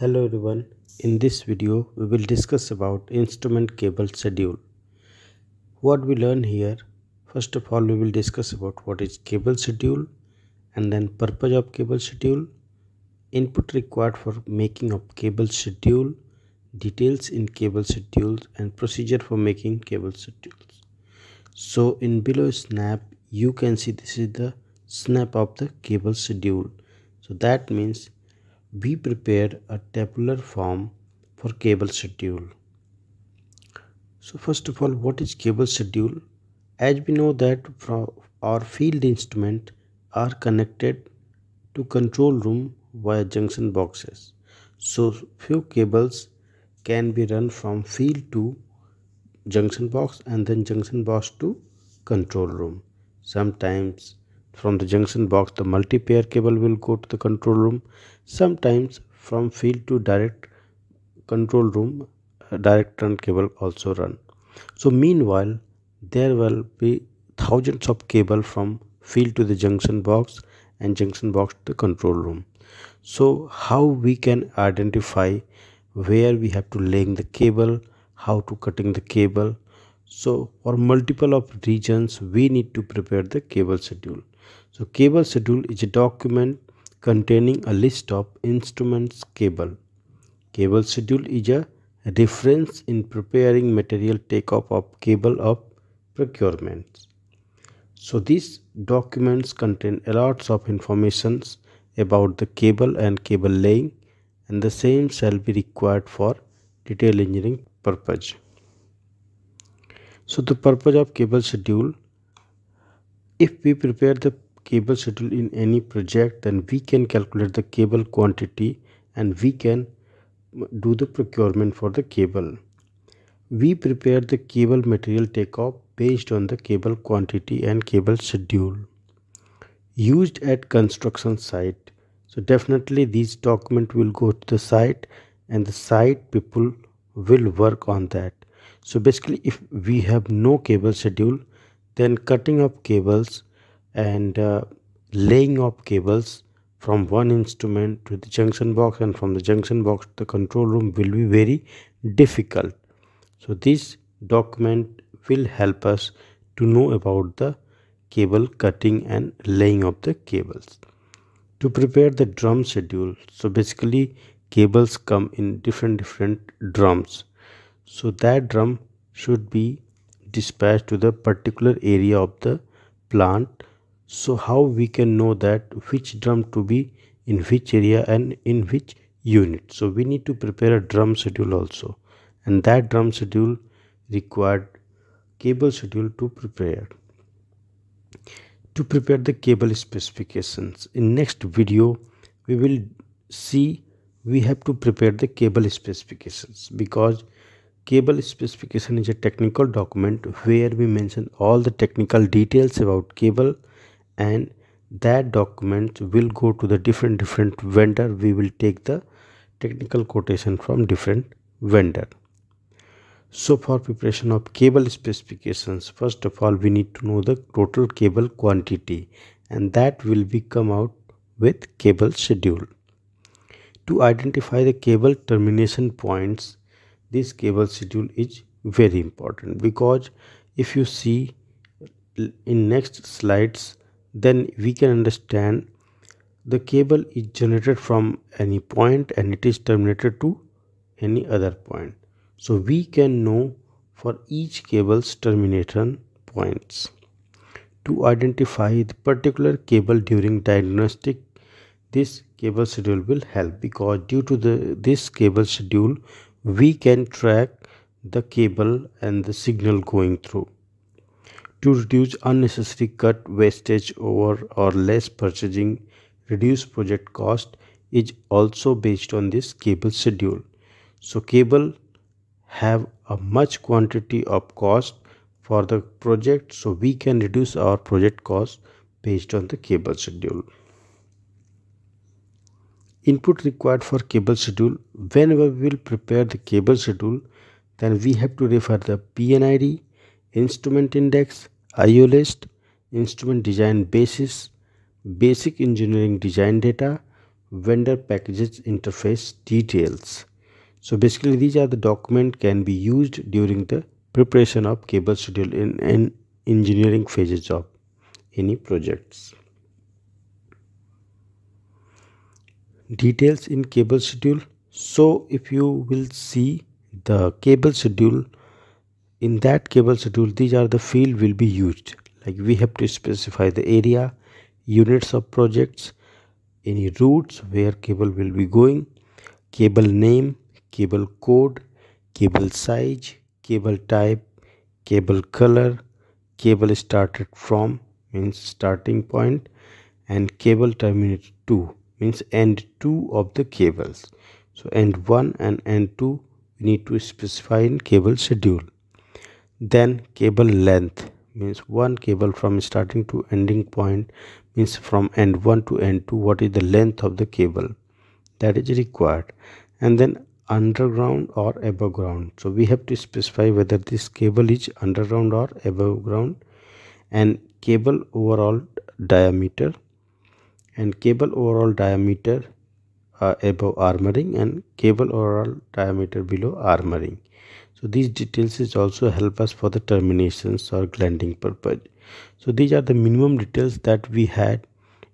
Hello everyone. In this video we will discuss about instrument cable schedule. What we learn here first of all we will discuss about what is cable schedule and then purpose of cable schedule, input required for making of cable schedule, details in cable schedules and procedure for making cable schedules. So in below snap you can see this is the snap of the cable schedule. So that means we prepared a tabular form for cable schedule. So first of all, what is cable schedule? As we know that from our field instrument are connected to control room via junction boxes. So few cables can be run from field to junction box and then junction box to control room. Sometimes from the junction box the multi-pair cable will go to the control room. Sometimes from field to direct control room uh, direct run cable also run. So meanwhile there will be thousands of cable from field to the junction box and junction box to the control room. So how we can identify where we have to laying the cable how to cutting the cable? So for multiple of regions we need to prepare the cable schedule so cable schedule is a document containing a list of instruments cable. Cable schedule is a reference in preparing material takeoff of cable of procurement. So these documents contain a lots of informations about the cable and cable laying and the same shall be required for detail engineering purpose. So the purpose of cable schedule if we prepare the cable schedule in any project then we can calculate the cable quantity and we can do the procurement for the cable. We prepare the cable material takeoff based on the cable quantity and cable schedule used at construction site. So definitely these document will go to the site and the site people will work on that. So basically if we have no cable schedule then cutting of cables and uh, laying of cables from one instrument to the junction box and from the junction box to the control room will be very difficult. So this document will help us to know about the cable cutting and laying of the cables. To prepare the drum schedule so basically cables come in different different drums. So that drum should be dispatched to the particular area of the plant. So how we can know that which drum to be in which area and in which unit? So we need to prepare a drum schedule also. And that drum schedule required cable schedule to prepare. To prepare the cable specifications. In next video we will see we have to prepare the cable specifications because cable specification is a technical document where we mention all the technical details about cable and that document will go to the different different vendor. We will take the technical quotation from different vendor. So for preparation of cable specifications first of all we need to know the total cable quantity and that will be come out with cable schedule. To identify the cable termination points this cable schedule is very important because if you see in next slides then we can understand the cable is generated from any point and it is terminated to any other point. So we can know for each cable's termination points. To identify the particular cable during diagnostic this cable schedule will help because due to the this cable schedule we can track the cable and the signal going through. To reduce unnecessary cut wastage over or less purchasing reduce project cost is also based on this cable schedule. So cable have a much quantity of cost for the project so we can reduce our project cost based on the cable schedule input required for cable schedule. Whenever we will prepare the cable schedule then we have to refer the P&ID instrument index, IO list, instrument design basis, basic engineering design data, vendor packages interface details. So basically these are the document can be used during the preparation of cable schedule in, in engineering phases of any projects details in cable schedule. So if you will see the cable schedule in that cable schedule these are the field will be used. Like we have to specify the area units of projects any routes where cable will be going cable name cable code cable size cable type cable color cable started from means starting point and cable terminated to means end 2 of the cables. So end 1 and end 2 we need to specify in cable schedule. Then cable length means one cable from starting to ending point means from end 1 to end 2 what is the length of the cable? That is required. And then underground or above ground. So we have to specify whether this cable is underground or above ground. And cable overall diameter and cable overall diameter uh, above armoring and cable overall diameter below armoring. So these details is also help us for the terminations or glanding purpose. So these are the minimum details that we had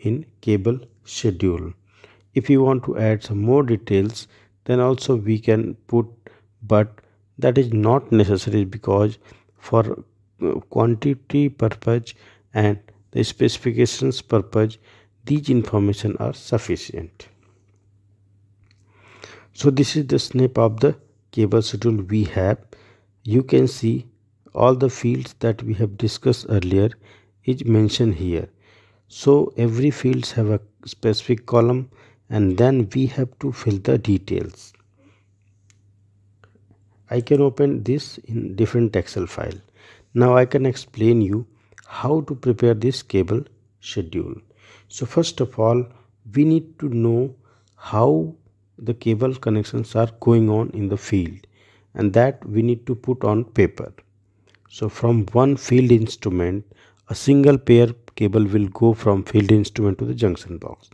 in cable schedule. If you want to add some more details then also we can put but that is not necessary because for uh, quantity purpose and the specifications purpose these information are sufficient. So this is the snap of the cable schedule we have. You can see all the fields that we have discussed earlier is mentioned here. So every fields have a specific column and then we have to fill the details. I can open this in different Excel file. Now I can explain you how to prepare this cable schedule so first of all we need to know how the cable connections are going on in the field and that we need to put on paper. So from one field instrument a single pair cable will go from field instrument to the junction box.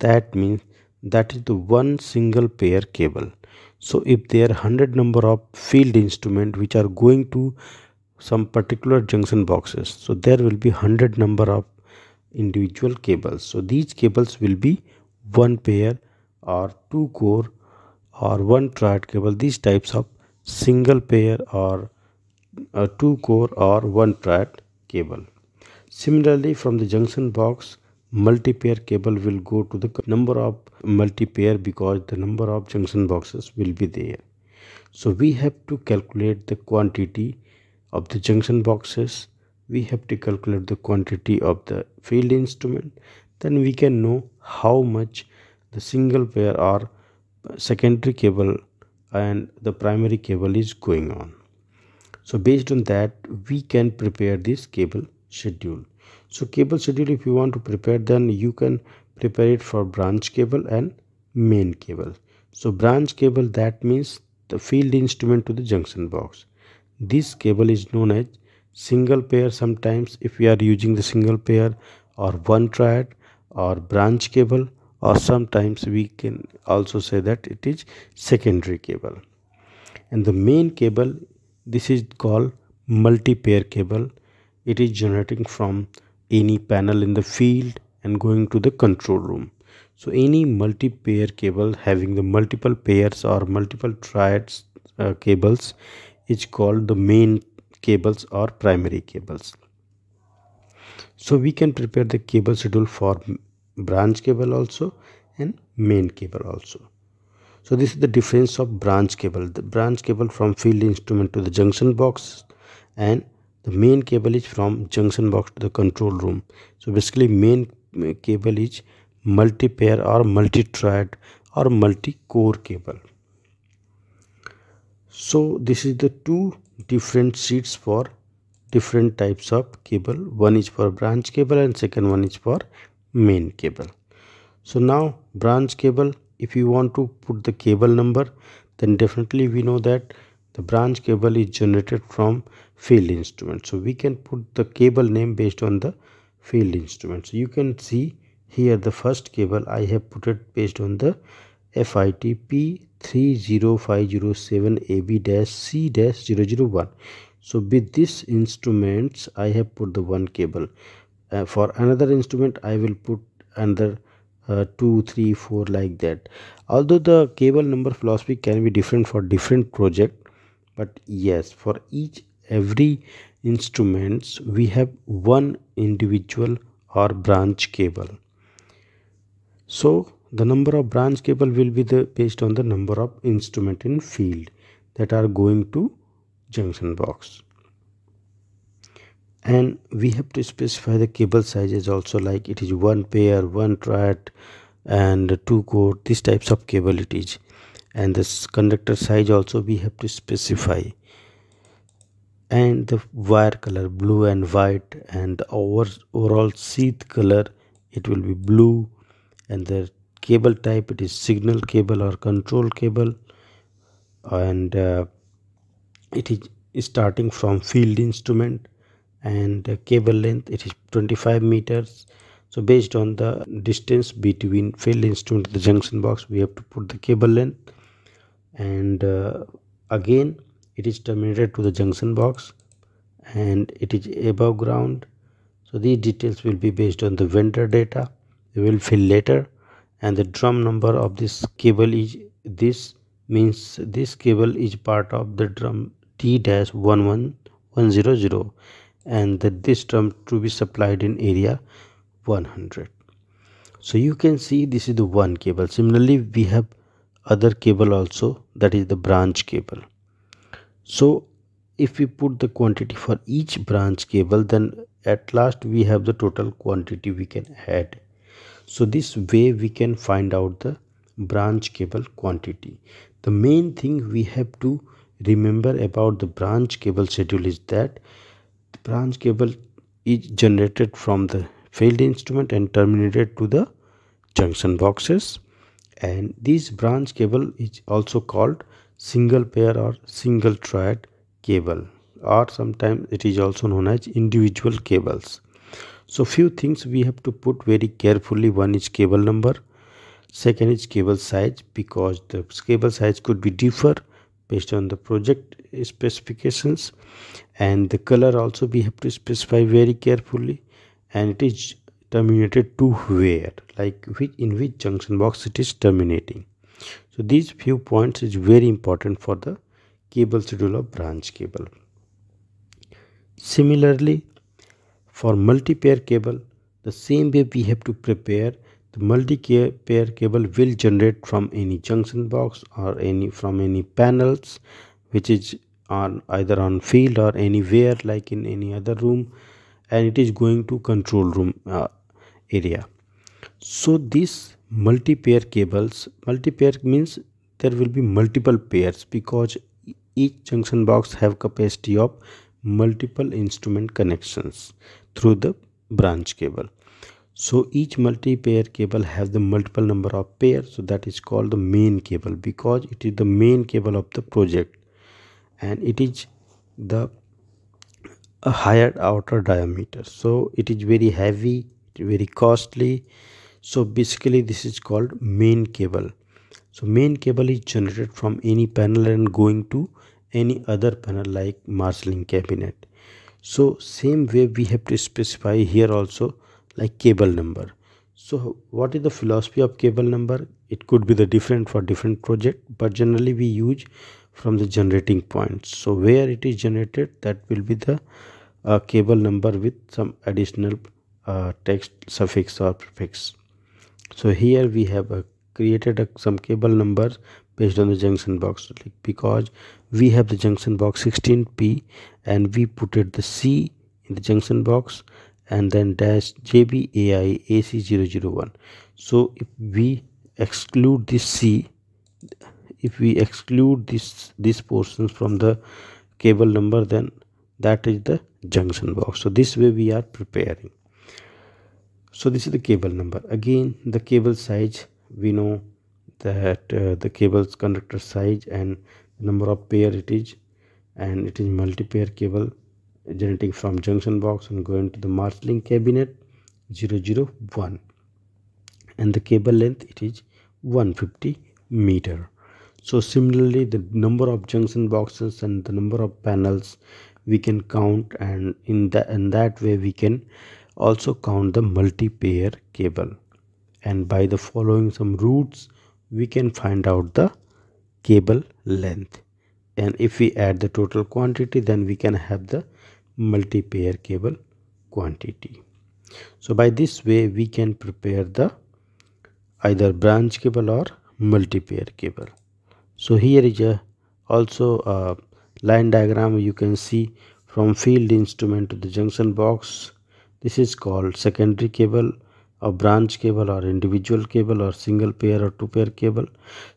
That means that is the one single pair cable. So if there are 100 number of field instrument which are going to some particular junction boxes so there will be 100 number of individual cables. So these cables will be one pair or two core or one triad cable. These types of single pair or a two core or one triad cable. Similarly from the junction box multi-pair cable will go to the number of multi-pair because the number of junction boxes will be there. So we have to calculate the quantity of the junction boxes we have to calculate the quantity of the field instrument then we can know how much the single pair or secondary cable and the primary cable is going on. So based on that we can prepare this cable schedule. So cable schedule if you want to prepare then you can prepare it for branch cable and main cable. So branch cable that means the field instrument to the junction box. This cable is known as single pair sometimes if we are using the single pair or one triad or branch cable or sometimes we can also say that it is secondary cable. And the main cable this is called multi-pair cable. It is generating from any panel in the field and going to the control room. So any multi-pair cable having the multiple pairs or multiple triads uh, cables is called the main cables or primary cables. So we can prepare the cable schedule for branch cable also and main cable also. So this is the difference of branch cable. The branch cable from field instrument to the junction box and the main cable is from junction box to the control room. So basically main cable is multi-pair or multi-triad or multi-core cable. So this is the two different sheets for different types of cable. One is for branch cable and second one is for main cable. So now branch cable if you want to put the cable number then definitely we know that the branch cable is generated from field instrument. So we can put the cable name based on the field instrument. So you can see here the first cable i have put it based on the FITP 30507AB-C-001 so with this instruments I have put the one cable. Uh, for another instrument I will put another uh, two three four like that. Although the cable number philosophy can be different for different project but yes for each every instruments we have one individual or branch cable. So the number of branch cable will be the based on the number of instrument in field that are going to junction box. And we have to specify the cable sizes also like it is one pair one triad and two core these types of cable it is. And this conductor size also we have to specify. And the wire color blue and white and over overall sheath color it will be blue and the cable type it is signal cable or control cable. And uh, it is starting from field instrument and uh, cable length it is 25 meters. So based on the distance between field instrument and the junction box we have to put the cable length. And uh, again it is terminated to the junction box and it is above ground. So these details will be based on the vendor data. We will fill later and the drum number of this cable is this means this cable is part of the drum T-11100 and that this drum to be supplied in area 100 so you can see this is the one cable. Similarly we have other cable also that is the branch cable. So if we put the quantity for each branch cable then at last we have the total quantity we can add so this way we can find out the branch cable quantity. The main thing we have to remember about the branch cable schedule is that the branch cable is generated from the field instrument and terminated to the junction boxes. And this branch cable is also called single pair or single triad cable or sometimes it is also known as individual cables so few things we have to put very carefully. One is cable number. Second is cable size because the cable size could be differ based on the project specifications. And the color also we have to specify very carefully. And it is terminated to where like which in which junction box it is terminating. So these few points is very important for the cable schedule of branch cable. Similarly for multi-pair cable, the same way we have to prepare the multi-pair cable will generate from any junction box or any from any panels which is on either on field or anywhere like in any other room and it is going to control room uh, area. So these multi-pair cables multi-pair means there will be multiple pairs because each junction box have capacity of multiple instrument connections through the branch cable. So each multi-pair cable has the multiple number of pairs so that is called the main cable because it is the main cable of the project and it is the higher outer diameter. So it is very heavy very costly. So basically this is called main cable. So main cable is generated from any panel and going to any other panel like marshalling cabinet so same way we have to specify here also like cable number. So what is the philosophy of cable number? It could be the different for different project but generally we use from the generating points so where it is generated that will be the uh, cable number with some additional uh, text suffix or prefix. So here we have uh, created a, some cable numbers based on the junction box because we have the junction box 16p and we put it the c in the junction box and then dash jbai ac001 so if we exclude this c if we exclude this this portions from the cable number then that is the junction box. So this way we are preparing. So this is the cable number. Again the cable size we know that uh, the cable's conductor size and number of pair it is and it is multi-pair cable generating from junction box and going to the marshalling cabinet 001 and the cable length it is 150 meter. So similarly the number of junction boxes and the number of panels we can count and in that in that way we can also count the multi-pair cable. And by the following some routes we can find out the cable length. And if we add the total quantity then we can have the multi-pair cable quantity. So by this way we can prepare the either branch cable or multi-pair cable. So here is a also a line diagram you can see from field instrument to the junction box. This is called secondary cable a branch cable or individual cable or single pair or two pair cable.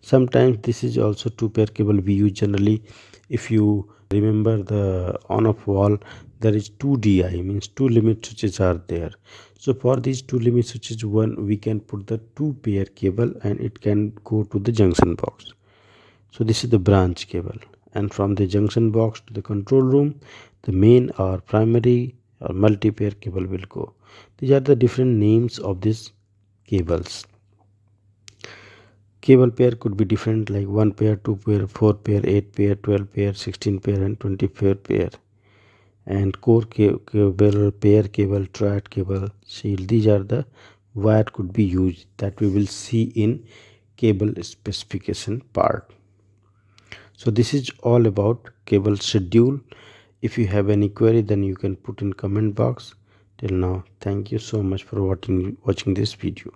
Sometimes this is also two pair cable we use generally. If you remember the on off valve there is two di means two limit switches are there. So for these two limit switches one we can put the two pair cable and it can go to the junction box. So this is the branch cable. And from the junction box to the control room the main or primary or multi-pair cable will go these are the different names of these cables. Cable pair could be different like one pair two pair four pair eight pair 12 pair 16 pair and 24 pair. And core cable pair cable triad cable shield these are the wire could be used that we will see in cable specification part. So this is all about cable schedule. If you have any query then you can put in comment box till now thank you so much for watching watching this video